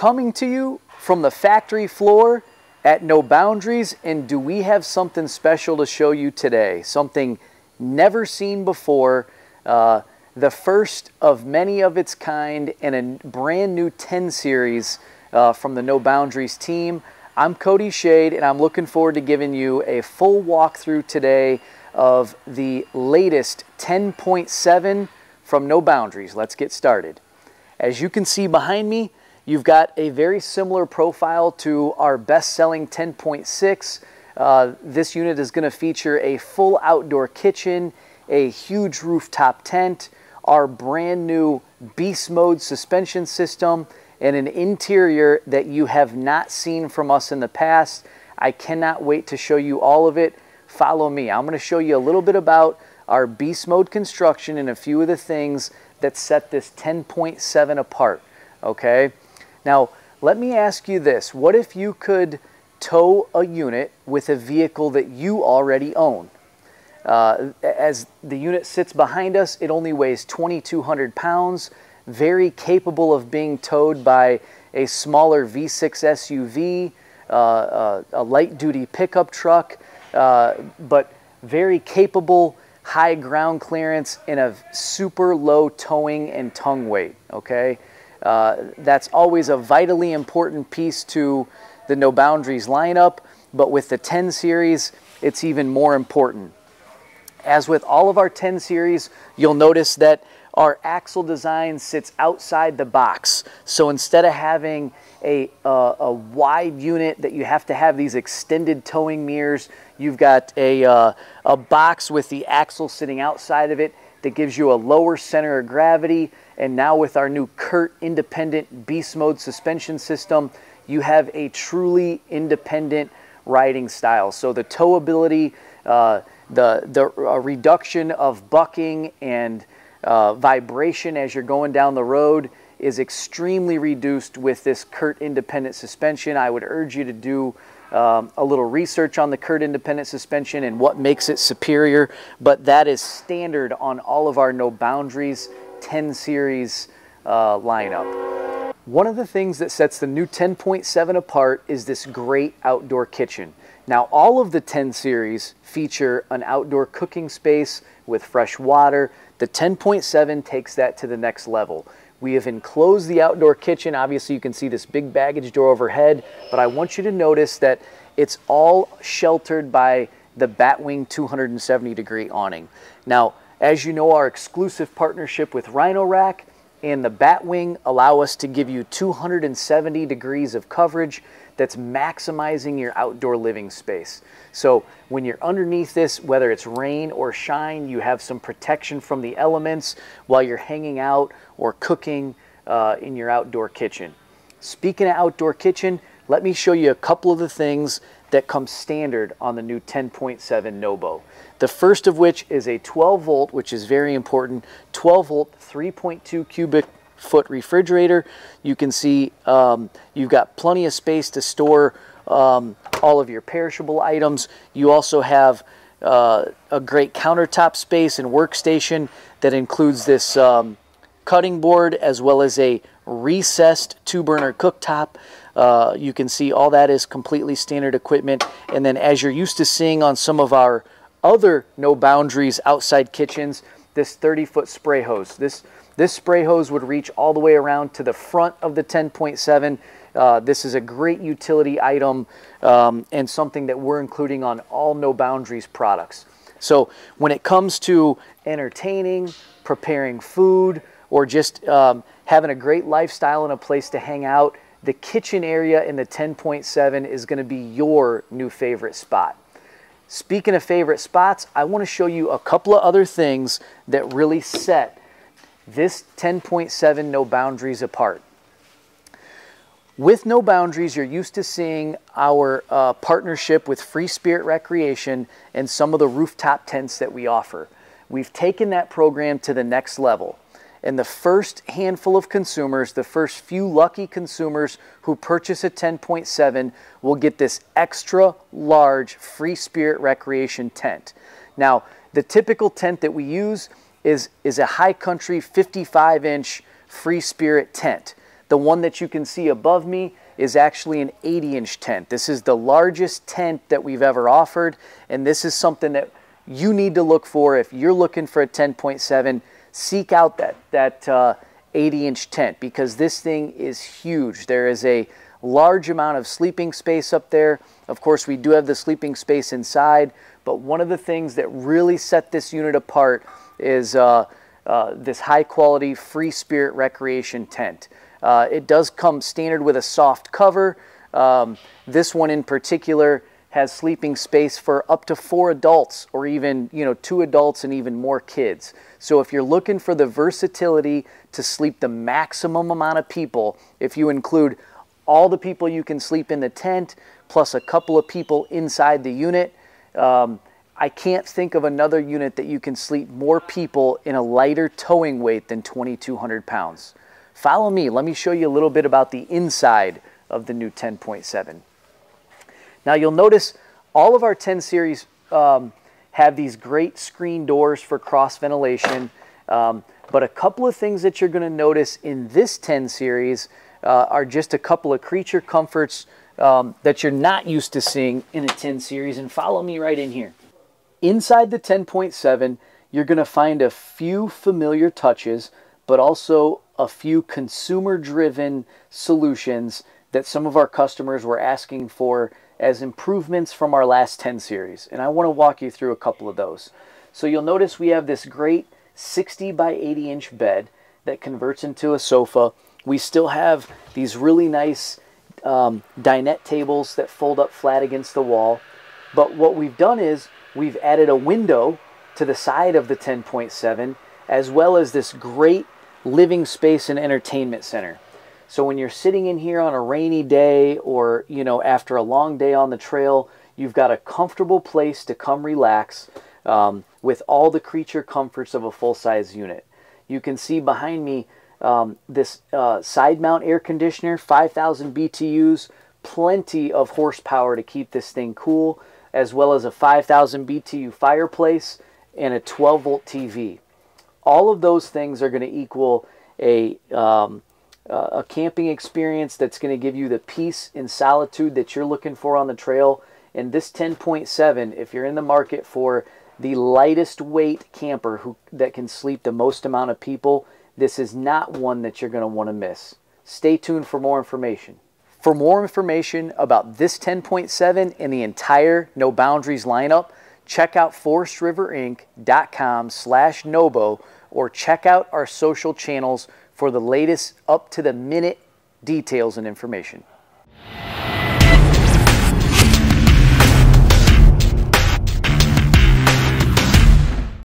coming to you from the factory floor at No Boundaries, and do we have something special to show you today? Something never seen before, uh, the first of many of its kind in a brand new 10 series uh, from the No Boundaries team. I'm Cody Shade, and I'm looking forward to giving you a full walkthrough today of the latest 10.7 from No Boundaries. Let's get started. As you can see behind me, You've got a very similar profile to our best-selling 10.6. Uh, this unit is going to feature a full outdoor kitchen, a huge rooftop tent, our brand new beast mode suspension system, and an interior that you have not seen from us in the past. I cannot wait to show you all of it. Follow me. I'm going to show you a little bit about our beast mode construction and a few of the things that set this 10.7 apart. Okay. Now, let me ask you this. What if you could tow a unit with a vehicle that you already own? Uh, as the unit sits behind us, it only weighs 2,200 pounds, very capable of being towed by a smaller V6 SUV, uh, uh, a light duty pickup truck, uh, but very capable, high ground clearance, and a super low towing and tongue weight. Okay, that's always a vitally important piece to the No Boundaries lineup, but with the 10 series, it's even more important. As with all of our 10 series, you'll notice that our axle design sits outside the box. So instead of having a, uh, a wide unit that you have to have these extended towing mirrors, you've got a, uh, a box with the axle sitting outside of it that gives you a lower center of gravity. And now with our new CURT independent beast mode suspension system, you have a truly independent riding style. So the towability, uh, the, the uh, reduction of bucking and uh, vibration as you're going down the road is extremely reduced with this CURT independent suspension. I would urge you to do um, a little research on the CURT independent suspension and what makes it superior, but that is standard on all of our No Boundaries 10 series uh, lineup. One of the things that sets the new 10.7 apart is this great outdoor kitchen. Now all of the 10 series feature an outdoor cooking space with fresh water. The 10.7 takes that to the next level. We have enclosed the outdoor kitchen. Obviously, you can see this big baggage door overhead, but I want you to notice that it's all sheltered by the Batwing 270 degree awning. Now, as you know, our exclusive partnership with Rhino-Rack and the Batwing allow us to give you 270 degrees of coverage that's maximizing your outdoor living space. So when you're underneath this, whether it's rain or shine, you have some protection from the elements while you're hanging out or cooking uh, in your outdoor kitchen. Speaking of outdoor kitchen, let me show you a couple of the things that come standard on the new 10.7 Nobo. The first of which is a 12 volt, which is very important, 12 volt, 3.2 cubic foot refrigerator. You can see um, you've got plenty of space to store um, all of your perishable items. You also have uh, a great countertop space and workstation that includes this um, cutting board as well as a recessed two burner cooktop. Uh, you can see all that is completely standard equipment. And then as you're used to seeing on some of our other no boundaries outside kitchens, this 30 foot spray hose. This this spray hose would reach all the way around to the front of the 10.7. Uh, this is a great utility item um, and something that we're including on all No Boundaries products. So when it comes to entertaining, preparing food, or just um, having a great lifestyle and a place to hang out, the kitchen area in the 10.7 is going to be your new favorite spot. Speaking of favorite spots, I want to show you a couple of other things that really set this 10.7 No Boundaries apart. With No Boundaries, you're used to seeing our uh, partnership with Free Spirit Recreation and some of the rooftop tents that we offer. We've taken that program to the next level. And the first handful of consumers, the first few lucky consumers who purchase a 10.7 will get this extra large Free Spirit Recreation tent. Now, the typical tent that we use is, is a high country 55 inch free spirit tent. The one that you can see above me is actually an 80 inch tent. This is the largest tent that we've ever offered, and this is something that you need to look for if you're looking for a 10.7. Seek out that, that uh, 80 inch tent because this thing is huge. There is a large amount of sleeping space up there. Of course, we do have the sleeping space inside, but one of the things that really set this unit apart is uh, uh, this high quality free spirit recreation tent. Uh, it does come standard with a soft cover. Um, this one in particular has sleeping space for up to four adults or even you know two adults and even more kids. So if you're looking for the versatility to sleep the maximum amount of people, if you include all the people you can sleep in the tent plus a couple of people inside the unit, um, I can't think of another unit that you can sleep more people in a lighter towing weight than 2,200 pounds. Follow me. Let me show you a little bit about the inside of the new 10.7. Now you'll notice all of our 10 series um, have these great screen doors for cross ventilation. Um, but a couple of things that you're going to notice in this 10 series uh, are just a couple of creature comforts um, that you're not used to seeing in a 10 series. And follow me right in here. Inside the 10.7, you're going to find a few familiar touches, but also a few consumer driven solutions that some of our customers were asking for as improvements from our last 10 series. And I want to walk you through a couple of those. So you'll notice we have this great 60 by 80 inch bed that converts into a sofa. We still have these really nice um, dinette tables that fold up flat against the wall. But what we've done is we've added a window to the side of the 10.7 as well as this great living space and entertainment center. So when you're sitting in here on a rainy day or, you know, after a long day on the trail, you've got a comfortable place to come relax um, with all the creature comforts of a full-size unit. You can see behind me um, this uh, side mount air conditioner, 5,000 BTUs, plenty of horsepower to keep this thing cool, as well as a 5,000 BTU fireplace and a 12 volt TV. All of those things are going to equal a um, uh, a camping experience that's going to give you the peace and solitude that you're looking for on the trail. And this 10.7, if you're in the market for the lightest weight camper who that can sleep the most amount of people, this is not one that you're going to want to miss. Stay tuned for more information. For more information about this 10.7 and the entire No Boundaries lineup, check out forestriverinc.com slash NOBO or check out our social channels for the latest up to the minute details and information.